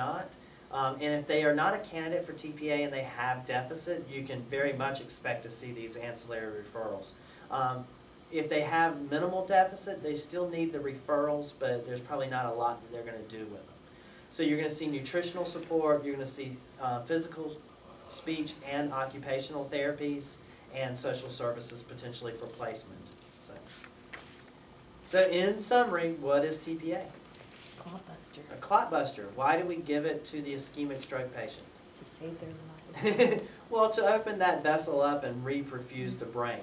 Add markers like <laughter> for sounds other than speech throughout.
not. Um, and if they are not a candidate for TPA and they have deficit, you can very much expect to see these ancillary referrals. Um, if they have minimal deficit, they still need the referrals, but there's probably not a lot that they're going to do with them. So you're going to see nutritional support, you're going to see uh, physical, speech, and occupational therapies, and social services potentially for placement. So, so in summary, what is TPA? Clotbuster A clot buster. Why do we give it to the ischemic stroke patient? to save their lives. <laughs> well, to open that vessel up and reperfuse the brain.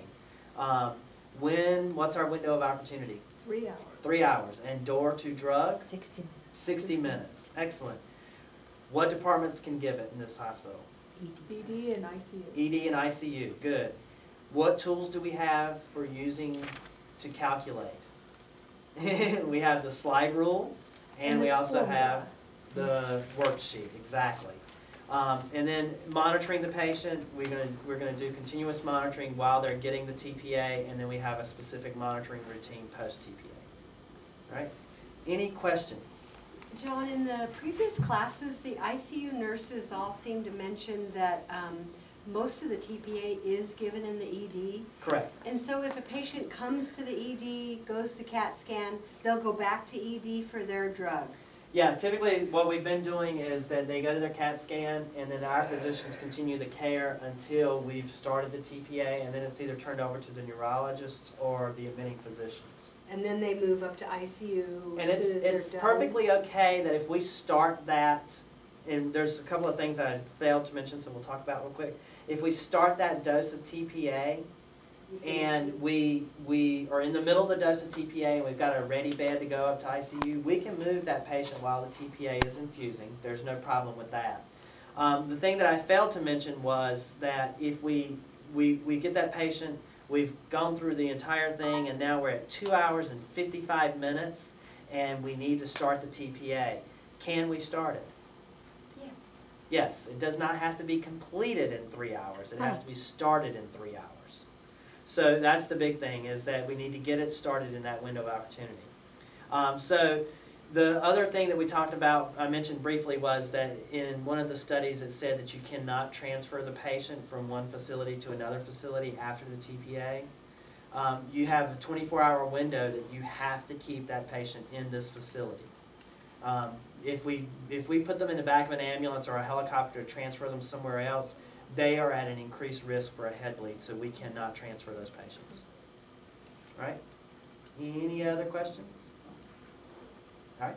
Um, when, what's our window of opportunity? Three hours. Three hours. And door to drug? Sixty minutes. 60 minutes. Excellent. What departments can give it in this hospital? BD and ICU. ED and ICU. Good. What tools do we have for using to calculate? <laughs> we have the slide rule, and, And we also formula. have the worksheet, exactly. Um, and then monitoring the patient, we're gonna, we're gonna do continuous monitoring while they're getting the TPA, and then we have a specific monitoring routine post-TPA. All right? Any questions? John, in the previous classes, the ICU nurses all seemed to mention that um, most of the TPA is given in the ED. Correct. And so if a patient comes to the ED, goes to CAT scan, they'll go back to ED for their drug. Yeah, typically what we've been doing is that they go to their CAT scan and then our physicians continue the care until we've started the TPA and then it's either turned over to the neurologists or the admitting physicians. And then they move up to ICU And it's, it's perfectly okay that if we start that, and there's a couple of things I failed to mention, so we'll talk about real quick. If we start that dose of TPA and we, we are in the middle of the dose of TPA and we've got a ready bed to go up to ICU, we can move that patient while the TPA is infusing. There's no problem with that. Um, the thing that I failed to mention was that if we, we, we get that patient, we've gone through the entire thing and now we're at two hours and fifty-five minutes and we need to start the TPA. Can we start it? Yes. It does not have to be completed in three hours, it has to be started in three hours. So that's the big thing, is that we need to get it started in that window of opportunity. Um, so the other thing that we talked about, I mentioned briefly, was that in one of the studies it said that you cannot transfer the patient from one facility to another facility after the TPA. Um, you have a twenty-four hour window that you have to keep that patient in this facility. Um, if we, if we put them in the back of an ambulance or a helicopter to transfer them somewhere else, they are at an increased risk for a head bleed, so we cannot transfer those patients. All right? Any other questions? All right,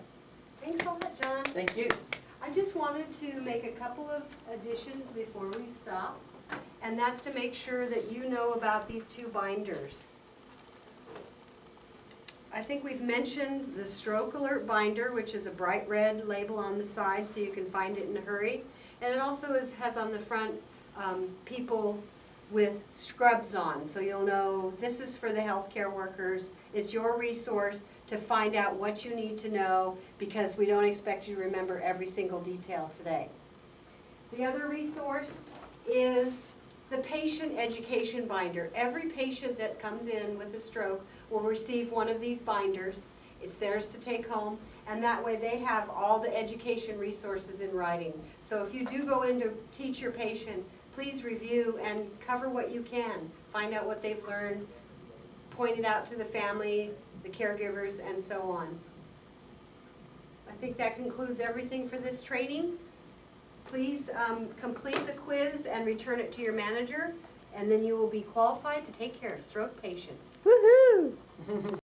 Thanks a lot, John. thank you. I just wanted to make a couple of additions before we stop, and that's to make sure that you know about these two binders. I think we've mentioned the stroke alert binder, which is a bright red label on the side so you can find it in a hurry. And it also is, has on the front, um, people with scrubs on, so you'll know this is for the healthcare workers. It's your resource to find out what you need to know, because we don't expect you to remember every single detail today. The other resource is the patient education binder. Every patient that comes in with a stroke will receive one of these binders. It's theirs to take home, and that way they have all the education resources in writing. So if you do go in to teach your patient, please review and cover what you can. Find out what they've learned, point it out to the family, the caregivers, and so on. I think that concludes everything for this training. Please um, complete the quiz and return it to your manager, and then you will be qualified to take care of stroke patients. Woo-hoo!